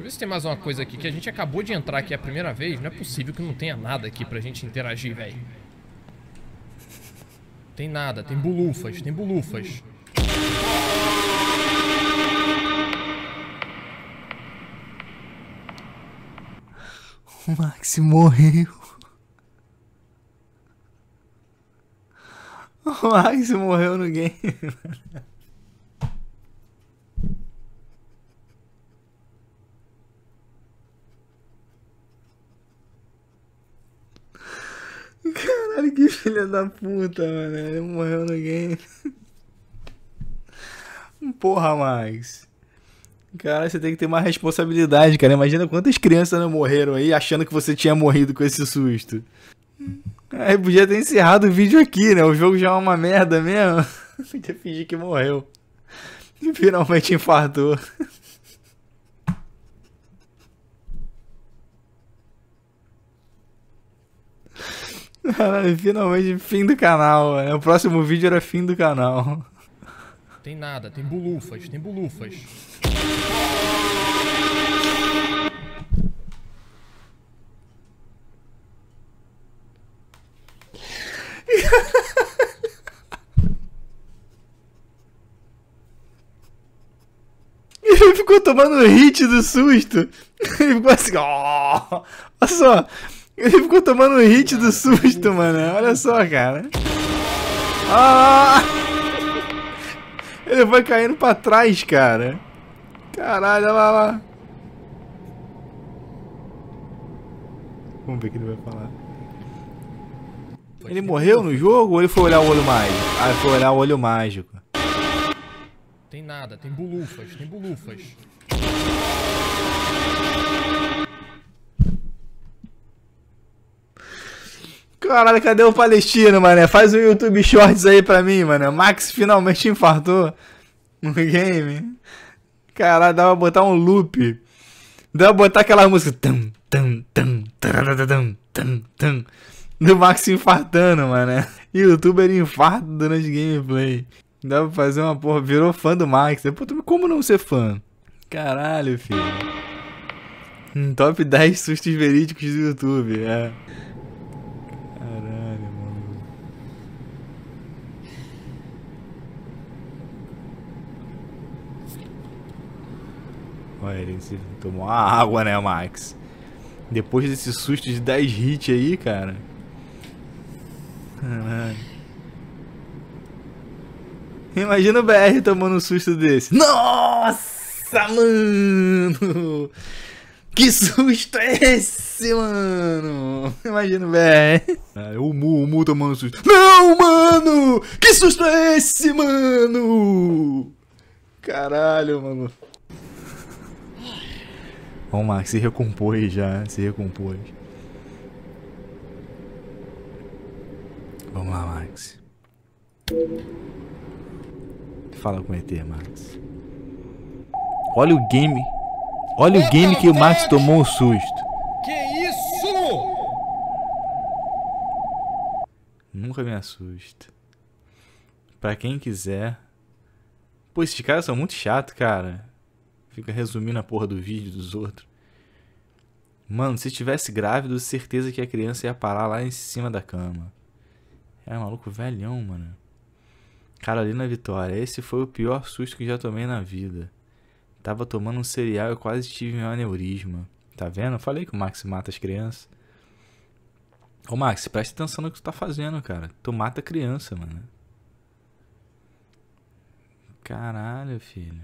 eu ver se tem mais uma coisa aqui, que a gente acabou de entrar aqui a primeira vez. Não é possível que não tenha nada aqui pra gente interagir, velho. Tem nada, tem bulufas, tem bulufas. O Max morreu. O Max morreu no game. Que filha da puta, mano. Ele morreu no game. Porra, Max. Cara, você tem que ter mais responsabilidade, cara. Imagina quantas crianças não morreram aí achando que você tinha morrido com esse susto. Aí podia ter encerrado o vídeo aqui, né? O jogo já é uma merda mesmo. Podia fingir que morreu. E finalmente infartou. Caralho, finalmente fim do canal. Né? O próximo vídeo era fim do canal. Tem nada, tem bulufas, tem bulufas. Ele ficou tomando hit do susto. Ele ficou assim, ó. Olha só. Ele ficou tomando hit do susto, mano. Olha só, cara. Ah! Ele foi caindo pra trás, cara. Caralho, olha lá, lá. Vamos ver o que ele vai falar. Ele morreu no jogo ou ele foi olhar o olho mágico? Ah, ele foi olhar o olho mágico. Tem nada, tem bulufas, tem bulufas. Caralho, cadê o Palestino, mané? Faz um YouTube Shorts aí pra mim, mano. Max finalmente infartou no game. Caralho, dá pra botar um loop. Dá pra botar aquela música. Tum, tum, tum, tum, tum, tum, do Max infartando, mano. Youtuber infarto durante gameplay. Dá pra fazer uma porra. Virou fã do Max. Puta, como não ser fã? Caralho, filho. Top 10 sustos verídicos do YouTube, é. Caralho, mano. Olha, ele tomou uma água, né, Max? Depois desse susto de 10 hits aí, cara. Caralho. Imagina o BR tomando um susto desse. Nossa, mano! Que susto é esse, mano? Imagina o BR. É, o Mu, o Mu tomando susto. Não, mano! Que susto é esse, mano? Caralho, mano. Vamos, Max, se recompôs já, se recompôs. Vamos lá, Max. Fala com o ET, Max. Olha o game. Olha o game que o Max tomou um susto. Que isso? Nunca me assusta. Pra quem quiser. Pô, esses caras são muito chatos, cara. Fica resumindo a porra do vídeo dos outros. Mano, se tivesse grávido, certeza que a criança ia parar lá em cima da cama. É maluco velhão, mano. Carolina Vitória, esse foi o pior susto que já tomei na vida. Tava tomando um cereal e quase tive um aneurisma. Tá vendo? Eu falei que o Max mata as crianças. Ô Max, preste atenção no que tu tá fazendo, cara. Tu mata criança, mano. Caralho, filho.